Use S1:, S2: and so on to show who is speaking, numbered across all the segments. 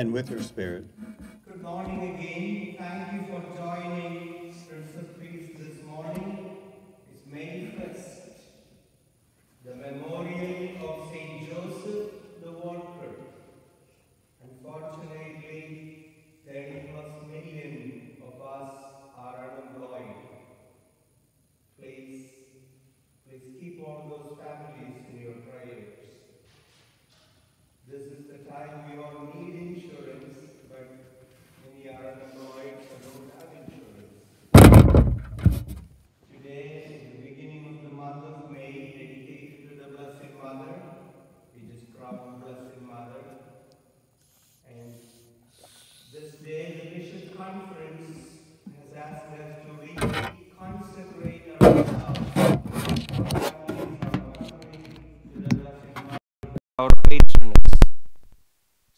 S1: and with your spirit.
S2: Good morning again. Thank you for joining Prince of Peace this morning. It's May 1st, the memorial of Saint Joseph the Worker. Unfortunately, 30 plus million of us are unemployed. Please, please keep all those families in your prayers. This is the time we all need insurance, but many are unemployed or don't have insurance. Today is the beginning of the month of May, dedicated to the Blessed Mother. We just crowned Blessed Mother. And the Bishop Conference has asked us to reconsecrate ourselves. our patroness.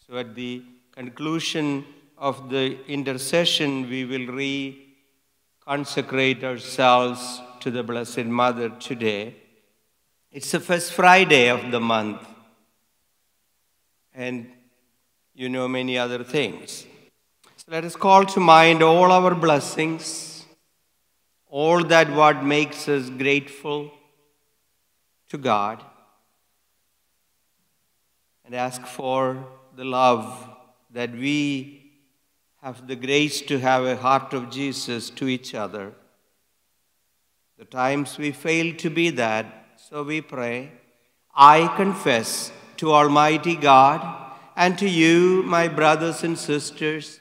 S2: So at the conclusion of the intercession, we will reconsecrate ourselves to the Blessed Mother today. It's the first Friday of the month, and you know many other things. Let us call to mind all our blessings, all that what makes us grateful to God and ask for the love that we have the grace to have a heart of Jesus to each other. The times we fail to be that, so we pray. I confess to Almighty God and to you, my brothers and sisters,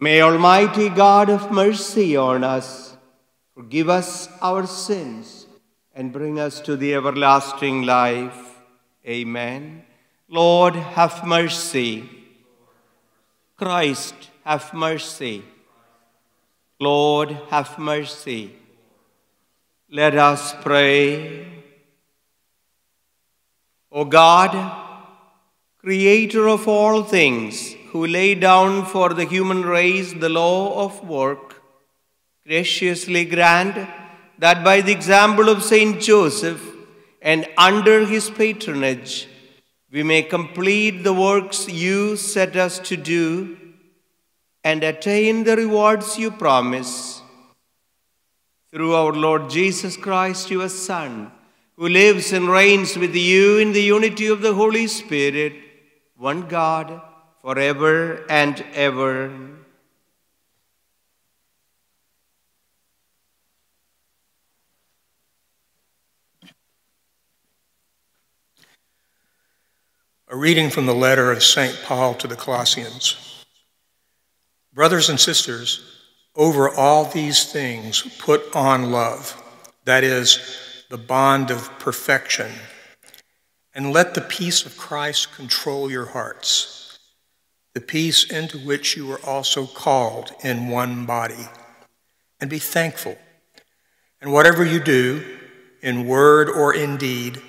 S2: May Almighty God have mercy on us, forgive us our sins, and bring us to the everlasting life. Amen. Lord, have mercy. Christ, have mercy. Lord, have mercy. Let us pray. O God, creator of all things, who laid down for the human race the law of work, graciously grant that by the example of Saint Joseph and under his patronage, we may complete the works you set us to do and attain the rewards you promise. Through our Lord Jesus Christ, your Son, who lives and reigns with you in the unity of the Holy Spirit, one God, forever and ever.
S3: A reading from the letter of St. Paul to the Colossians. Brothers and sisters, over all these things put on love, that is, the bond of perfection, and let the peace of Christ control your hearts, the peace into which you were also called in one body. And be thankful. And whatever you do, in word or in deed,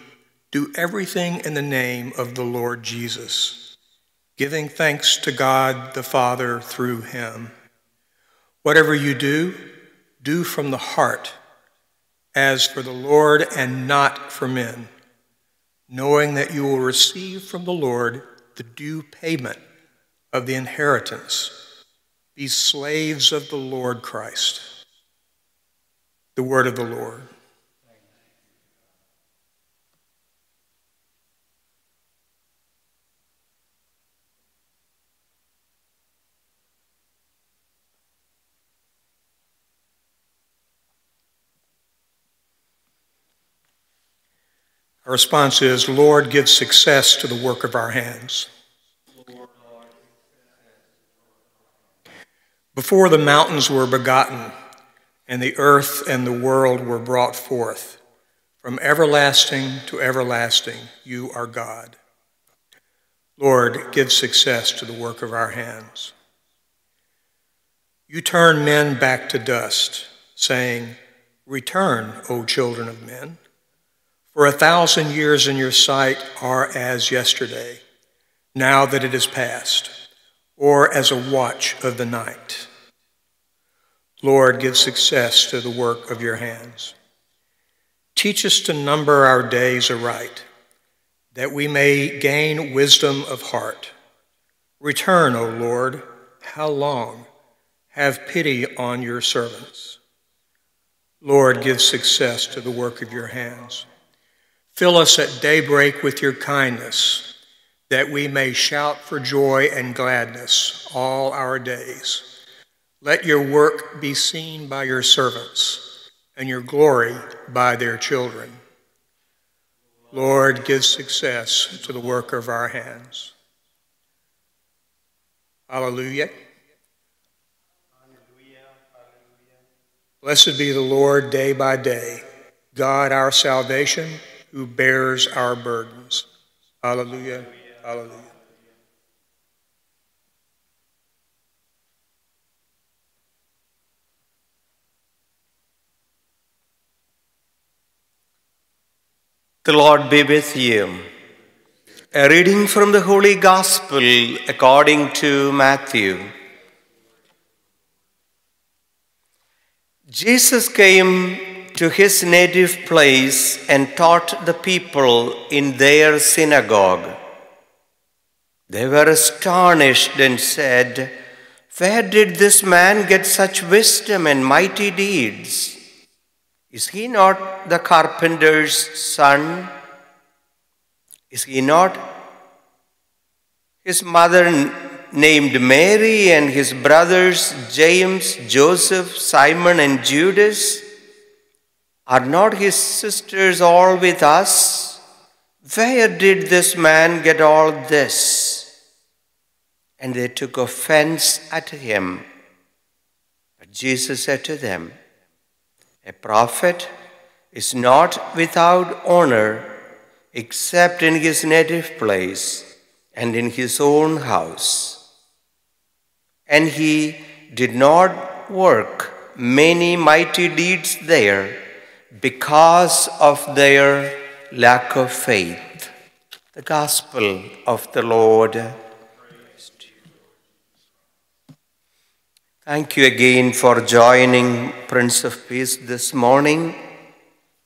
S3: do everything in the name of the Lord Jesus, giving thanks to God the Father through him. Whatever you do, do from the heart, as for the Lord and not for men, knowing that you will receive from the Lord the due payment of the inheritance. Be slaves of the Lord Christ. The word of the Lord. Our response is, Lord, give success to the work of our hands. Before the mountains were begotten, and the earth and the world were brought forth, from everlasting to everlasting, you are God. Lord, give success to the work of our hands. You turn men back to dust, saying, Return, O children of men. For a thousand years in your sight are as yesterday, now that it is past, or as a watch of the night. Lord, give success to the work of your hands. Teach us to number our days aright that we may gain wisdom of heart. Return, O Lord, how long? Have pity on your servants. Lord, give success to the work of your hands. Fill us at daybreak with your kindness, that we may shout for joy and gladness all our days. Let your work be seen by your servants, and your glory by their children. Lord, give success to the work of our hands. Hallelujah. Blessed be the Lord day by day, God our salvation, who bears our burdens. Hallelujah. Hallelujah.
S2: The Lord be with you. A reading from the Holy Gospel according to Matthew. Jesus came to his native place and taught the people in their synagogue. They were astonished and said, Where did this man get such wisdom and mighty deeds? Is he not the carpenter's son? Is he not his mother named Mary and his brothers James, Joseph, Simon, and Judas? Are not his sisters all with us? Where did this man get all this? And they took offense at him. But Jesus said to them, a prophet is not without honor except in his native place and in his own house. And he did not work many mighty deeds there because of their lack of faith. The Gospel of the Lord. Thank you again for joining Prince of Peace this morning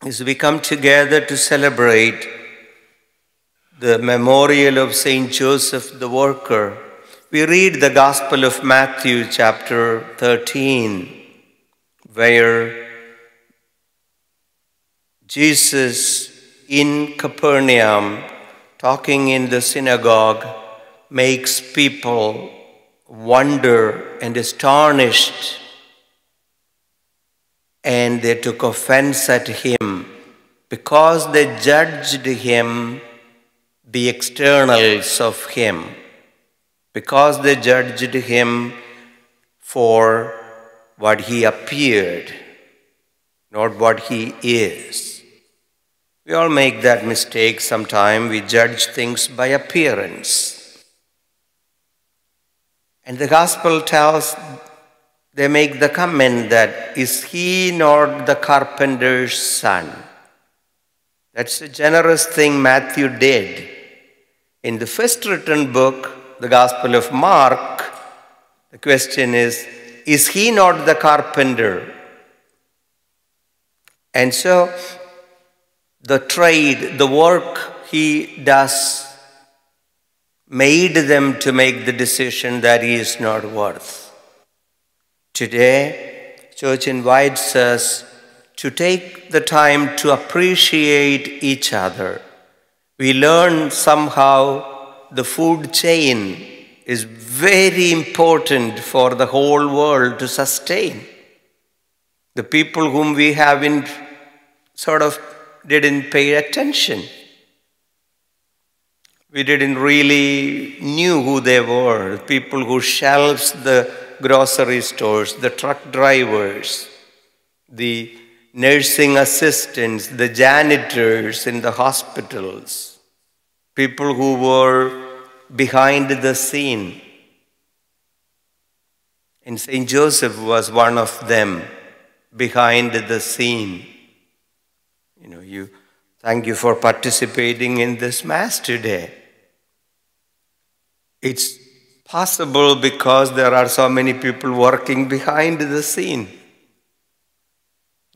S2: as we come together to celebrate the memorial of Saint Joseph the Worker. We read the Gospel of Matthew, chapter 13, where Jesus in Capernaum, talking in the synagogue, makes people wonder and astonished, and they took offense at him because they judged him the externals of him, because they judged him for what he appeared, not what he is. We all make that mistake sometime. We judge things by appearance. And the gospel tells, they make the comment that, is he not the carpenter's son? That's a generous thing Matthew did. In the first written book, the Gospel of Mark, the question is, is he not the carpenter? And so, the trade, the work he does made them to make the decision that he is not worth. Today, church invites us to take the time to appreciate each other. We learn somehow the food chain is very important for the whole world to sustain. The people whom we haven't sort of didn't pay attention we didn't really knew who they were people who shelves the grocery stores the truck drivers the nursing assistants the janitors in the hospitals people who were behind the scene. And St. Joseph was one of them behind the scene. You know, you thank you for participating in this Mass today. It's possible because there are so many people working behind the scene.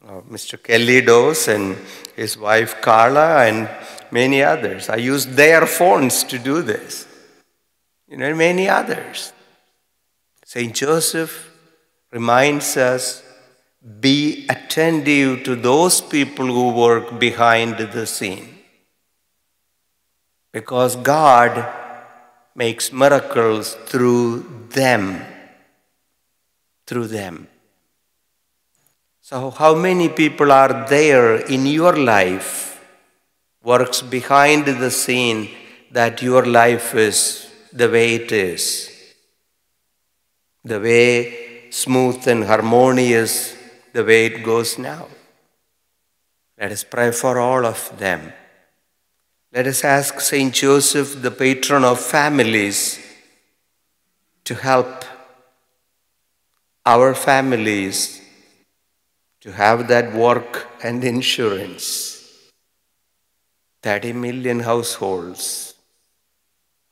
S2: Uh, Mr. Kelly Dose and his wife Carla and many others. I use their phones to do this. You know, many others. St. Joseph reminds us be attentive to those people who work behind the scene. Because God makes miracles through them. Through them. So, how many people are there in your life, works behind the scene, that your life is the way it is? The way smooth and harmonious, the way it goes now. Let us pray for all of them. Let us ask Saint Joseph, the patron of families, to help our families to have that work and insurance. 30 million households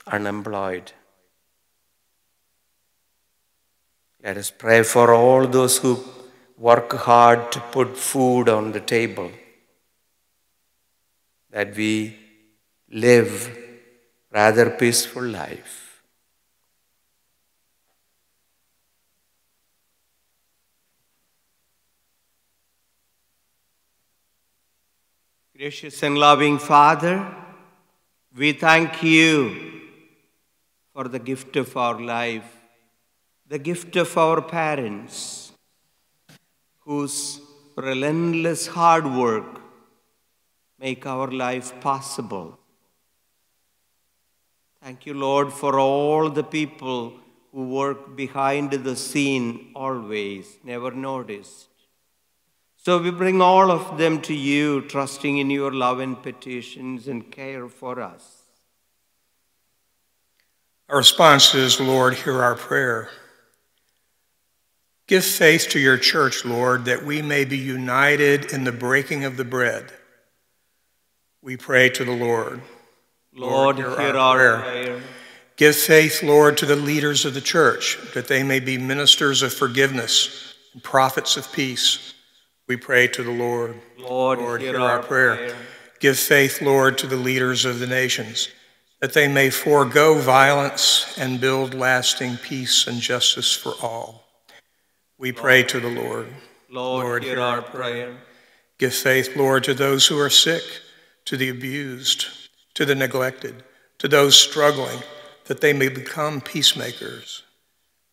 S2: unemployed. Let us pray for all those who work hard to put food on the table, that we live rather peaceful life. Gracious and loving Father, we thank you for the gift of our life, the gift of our parents, whose relentless hard work make our life possible. Thank you, Lord, for all the people who work behind the scene always, never noticed. So we bring all of them to you, trusting in your love and petitions and care for us.
S3: Our response is, Lord, hear our prayer. Give faith to your church, Lord, that we may be united in the breaking of the bread. We pray to the Lord.
S2: Lord, hear, hear our, prayer. prayer.
S3: Give faith, Lord, to the leaders of the church, that they may be ministers of forgiveness and prophets of peace. We pray to the Lord.
S2: Lord, Lord hear, hear, our, prayer. prayer.
S3: Give faith, Lord, to the leaders of the nations, that they may forego violence and build lasting peace and justice for all. We pray to the Lord.
S2: Lord, Lord hear, hear our prayer. prayer.
S3: Give faith, Lord, to those who are sick, to the abused, to the neglected, to those struggling, that they may become peacemakers.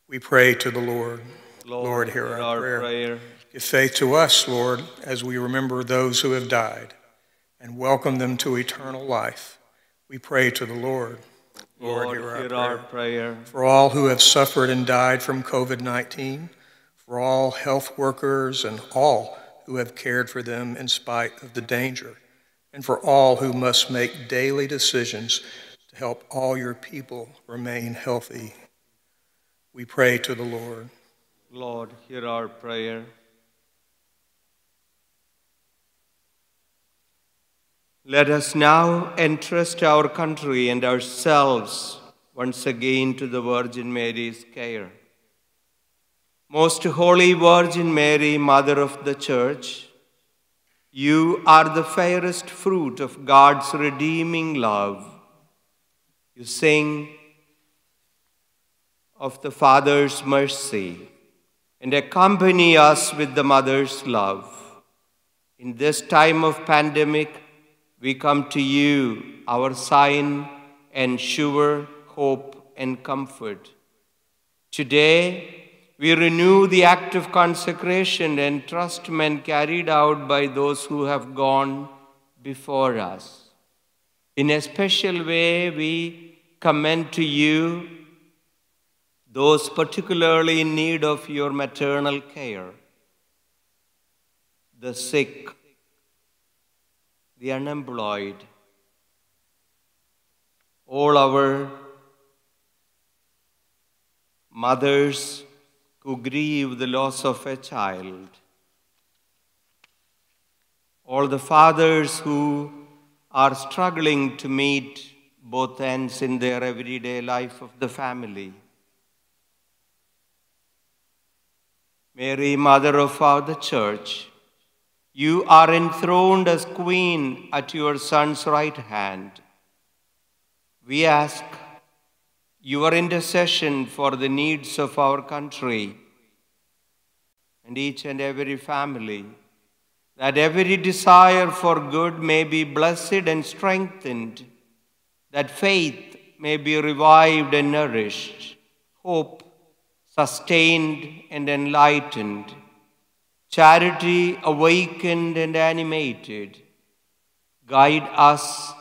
S3: We pray to the Lord.
S2: Lord, Lord hear, our, our prayer. prayer.
S3: Give faith to us, Lord, as we remember those who have died and welcome them to eternal life. We pray to the Lord.
S2: Lord, Lord hear, hear prayer. our prayer.
S3: For all who have suffered and died from COVID 19, for all health workers and all who have cared for them in spite of the danger, and for all who must make daily decisions to help all your people remain healthy. We pray to the Lord.
S2: Lord, hear our prayer. Let us now entrust our country and ourselves once again to the Virgin Mary's care. Most Holy Virgin Mary, Mother of the Church, you are the fairest fruit of God's redeeming love. You sing of the Father's mercy and accompany us with the Mother's love. In this time of pandemic, we come to you, our sign and sure hope and comfort. Today, we renew the act of consecration and trustment carried out by those who have gone before us. In a special way, we commend to you those particularly in need of your maternal care, the sick, the unemployed, all our mothers who grieve the loss of a child, all the fathers who are struggling to meet both ends in their everyday life of the family. Mary, Mother of our Church, you are enthroned as Queen at your Son's right hand. We ask your intercession for the needs of our country and each and every family, that every desire for good may be blessed and strengthened, that faith may be revived and nourished, hope sustained and enlightened, charity awakened and animated. Guide us,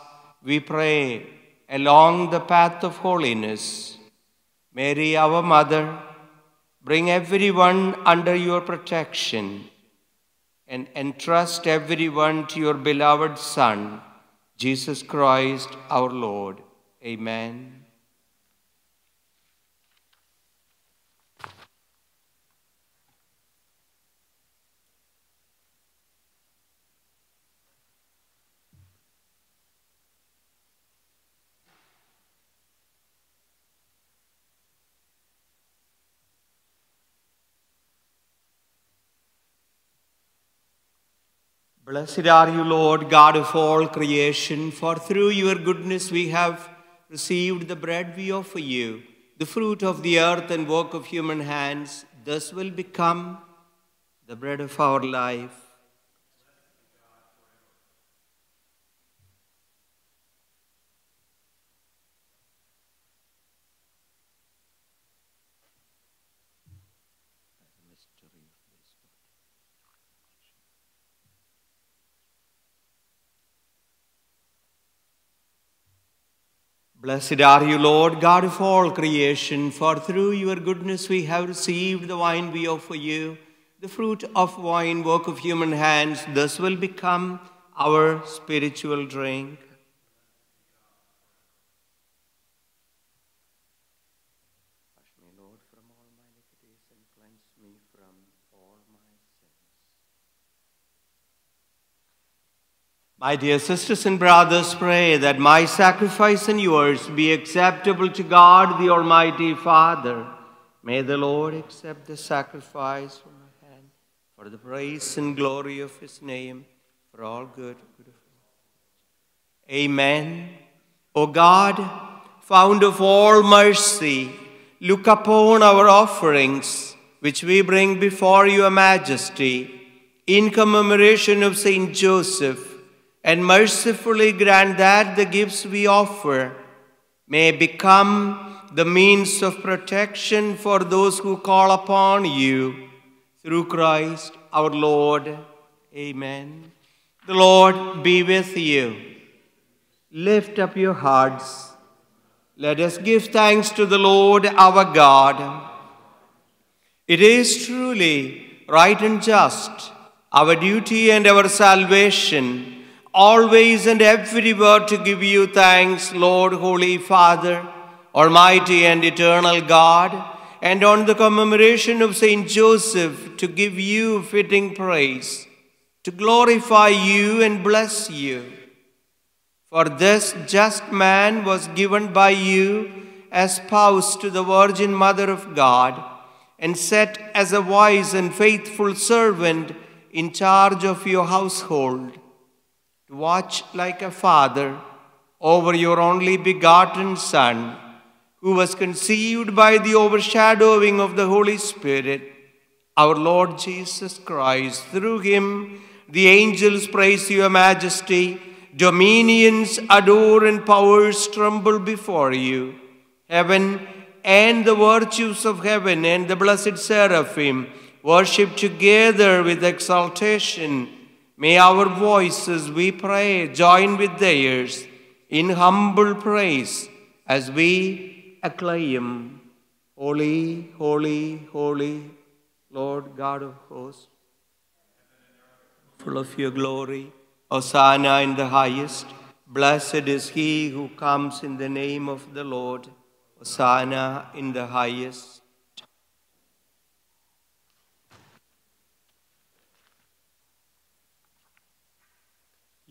S2: we pray, along the path of holiness. Mary, our Mother, bring everyone under your protection and entrust everyone to your beloved Son, Jesus Christ our Lord. Amen. Blessed are you, Lord, God of all creation, for through your goodness we have received the bread we offer you, the fruit of the earth and work of human hands. Thus will become the bread of our life. Blessed are you, Lord, God of all creation, for through your goodness we have received the wine we offer you, the fruit of wine, work of human hands. Thus will become our spiritual drink. Wash me, Lord, from all my iniquities and cleanse me from all my sins. My dear sisters and brothers, pray that my sacrifice and yours be acceptable to God, the Almighty Father. May the Lord accept the sacrifice from my hand for the praise and glory of his name, for all good. Amen. O God, fount of all mercy, look upon our offerings, which we bring before your majesty, in commemoration of Saint Joseph, and mercifully grant that the gifts we offer may become the means of protection for those who call upon you through Christ our Lord. Amen. The Lord be with you. Lift up your hearts. Let us give thanks to the Lord our God. It is truly right and just, our duty and our salvation, always and everywhere to give you thanks, Lord, Holy Father, Almighty and eternal God, and on the commemoration of Saint Joseph to give you fitting praise, to glorify you and bless you. For this just man was given by you as spouse to the Virgin Mother of God, and set as a wise and faithful servant in charge of your household, to watch like a father over your only begotten Son, who was conceived by the overshadowing of the Holy Spirit, our Lord Jesus Christ. Through him, the angels praise your majesty, dominions adore, and powers tremble before you. Heaven and the virtues of heaven and the blessed seraphim worship together with exaltation. May our voices, we pray, join with theirs in humble praise as we acclaim, Holy, holy, holy, Lord God of hosts, full of your glory. Hosanna in the highest. Blessed is he who comes in the name of the Lord. Hosanna in the highest.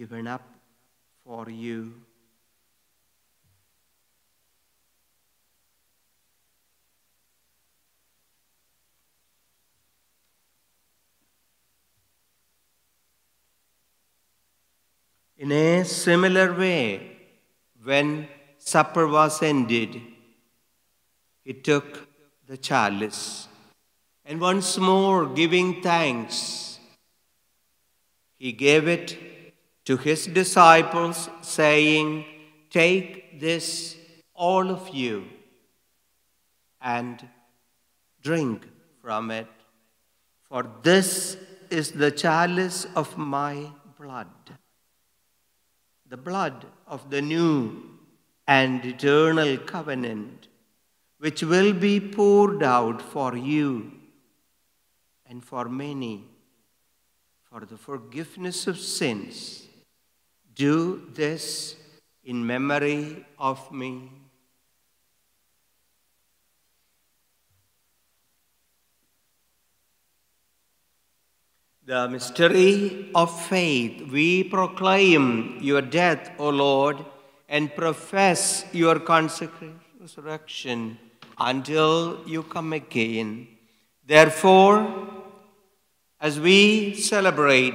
S2: given up for you. In a similar way, when supper was ended, he took the chalice and once more giving thanks, he gave it to his disciples, saying, Take this, all of you, and drink from it, for this is the chalice of my blood, the blood of the new and eternal covenant, which will be poured out for you and for many for the forgiveness of sins. Do this in memory of me. The mystery of faith. We proclaim your death, O Lord, and profess your resurrection until you come again. Therefore, as we celebrate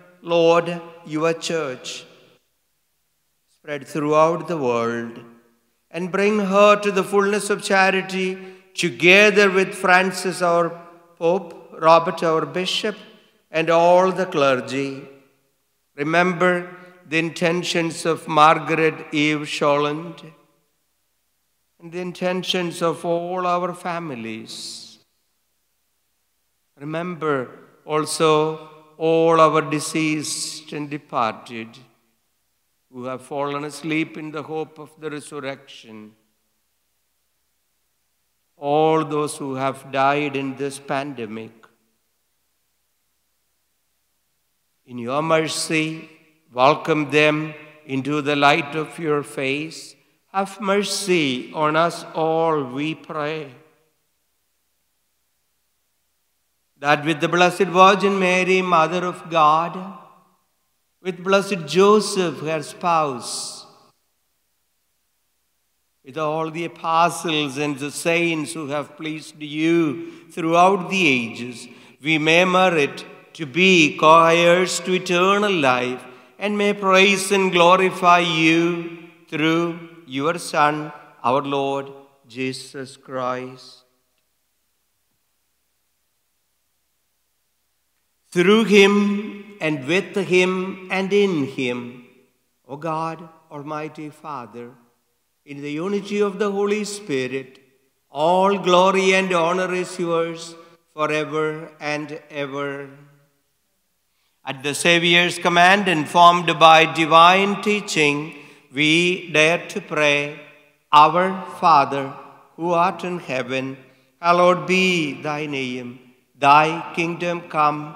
S2: Lord, your church spread throughout the world and bring her to the fullness of charity together with Francis, our Pope, Robert, our Bishop, and all the clergy. Remember the intentions of Margaret Eve Sholand and the intentions of all our families. Remember also all our deceased and departed who have fallen asleep in the hope of the resurrection. All those who have died in this pandemic. In your mercy, welcome them into the light of your face. Have mercy on us all, we pray. That with the Blessed Virgin Mary, Mother of God, with Blessed Joseph, her spouse, with all the apostles and the saints who have pleased you throughout the ages, we may merit to be co heirs to eternal life and may praise and glorify you through your Son, our Lord Jesus Christ. Through him and with him and in him, O God, Almighty Father, in the unity of the Holy Spirit, all glory and honor is yours forever and ever. At the Saviour's command, informed by divine teaching, we dare to pray, Our Father, who art in heaven, hallowed be thy name. Thy kingdom come,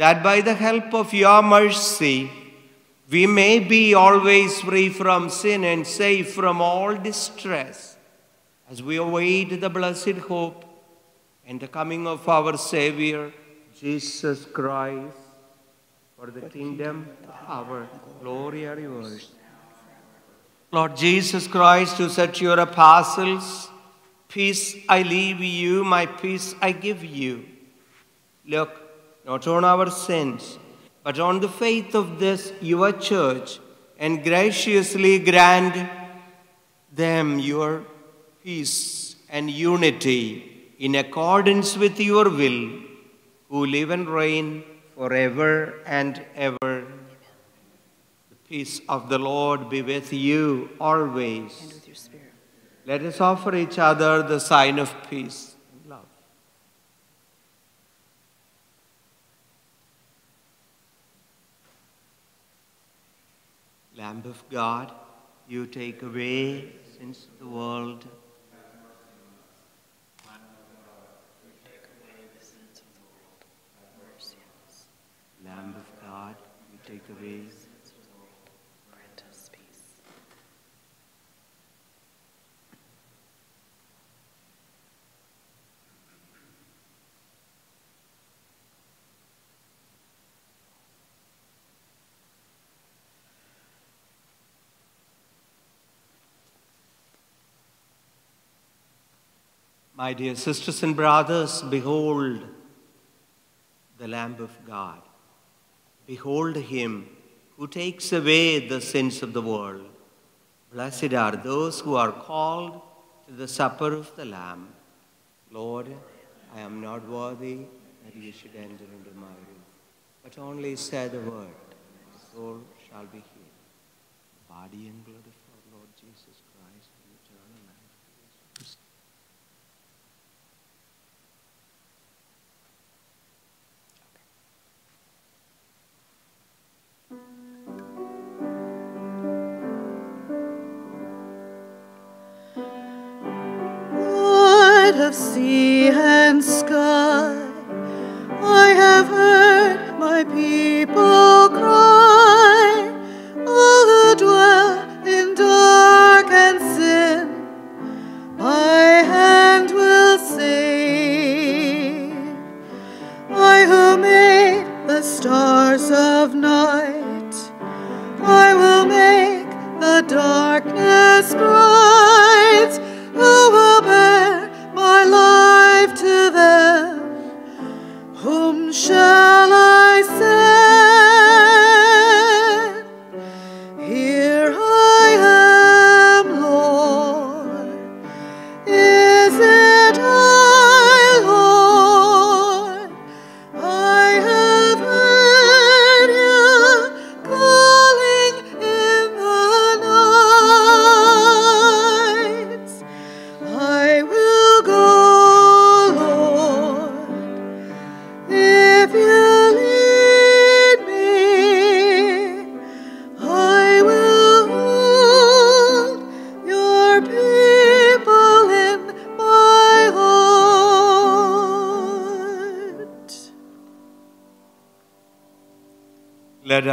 S2: that by the help of your mercy, we may be always free from sin and safe from all distress as we await the blessed hope and the coming of our Savior, Jesus Christ. For the kingdom, power, glory are yours. Lord Jesus Christ, who said to your apostles, Peace I leave you, my peace I give you. Look not on our sins, but on the faith of this your church, and graciously grant them your peace and unity in accordance with your will, who live and reign forever and ever. The peace of the Lord be with you always.
S1: and with your spirit.
S2: Let us offer each other the sign of peace and love. Lamb of God, you take away the sins of the world. Lamb of God, you take away My dear sisters and brothers, behold the Lamb of God. Behold him who takes away the sins of the world. Blessed are those who are called to the supper of the Lamb. Lord, I am not worthy that you should enter into my room, but only say the word, and my soul shall be healed. Body and blood of our Lord Jesus Christ
S1: Of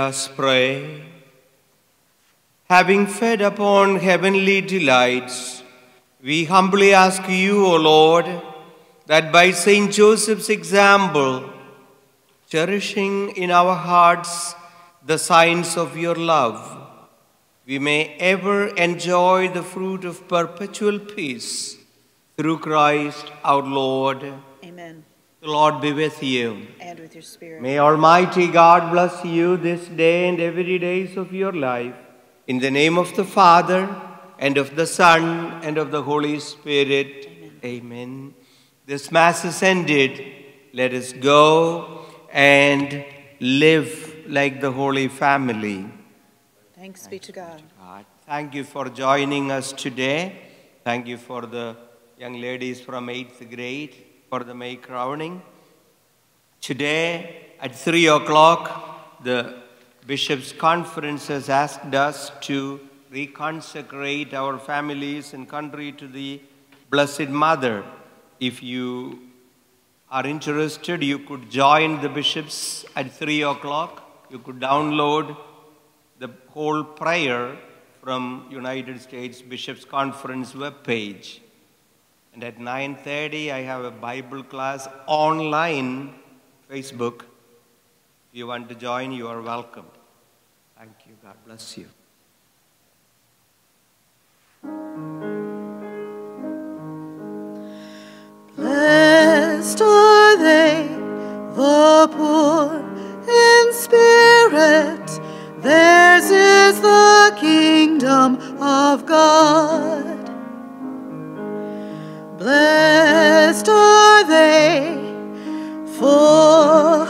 S2: us pray. Having fed upon heavenly delights, we humbly ask you, O Lord, that by Saint Joseph's example, cherishing in our hearts the signs of your love, we may ever enjoy the fruit of perpetual peace through Christ our Lord.
S1: Amen.
S2: The Lord be with you.
S1: And with your spirit.
S2: May Almighty God bless you this day and every days of your life. In the name of the Father, and of the Son, and of the Holy Spirit. Amen. This Mass is ended. Let us go and live like the Holy Family.
S1: Thanks be to God.
S2: God. Thank you for joining us today. Thank you for the young ladies from 8th grade for the May crowning. Today at 3 o'clock, the Bishops' Conference has asked us to reconsecrate our families and country to the Blessed Mother. If you are interested, you could join the bishops at 3 o'clock. You could download the whole prayer from United States Bishops Conference webpage. And at 9:30 I have a Bible class online Facebook. If you want to join, you are welcome. Thank you. God bless you.
S1: Blessed are they, the poor in spirit, theirs is the kingdom of God. Blessed are they, for